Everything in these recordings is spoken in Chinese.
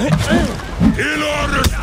Ilorus!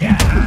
Yeah.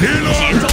Heal up!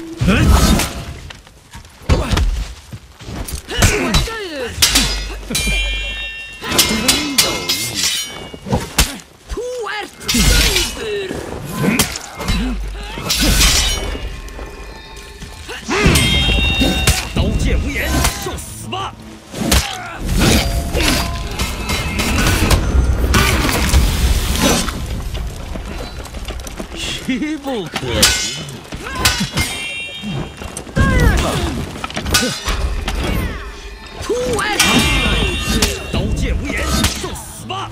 嗯快快这里真有意思哼不可及。哼，突围，刀剑无眼，受死吧，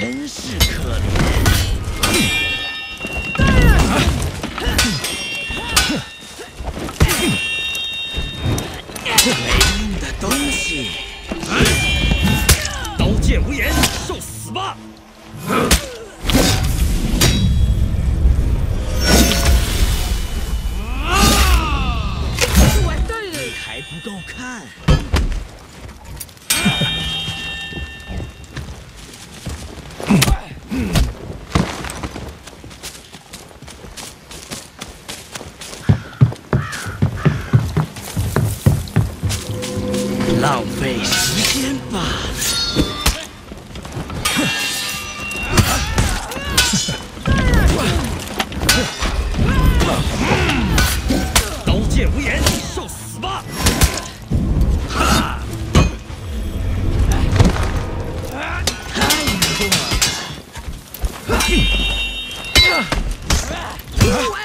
真是可怜。没用的东西。没时间吧。哼刀剑无眼受死吧。太牛了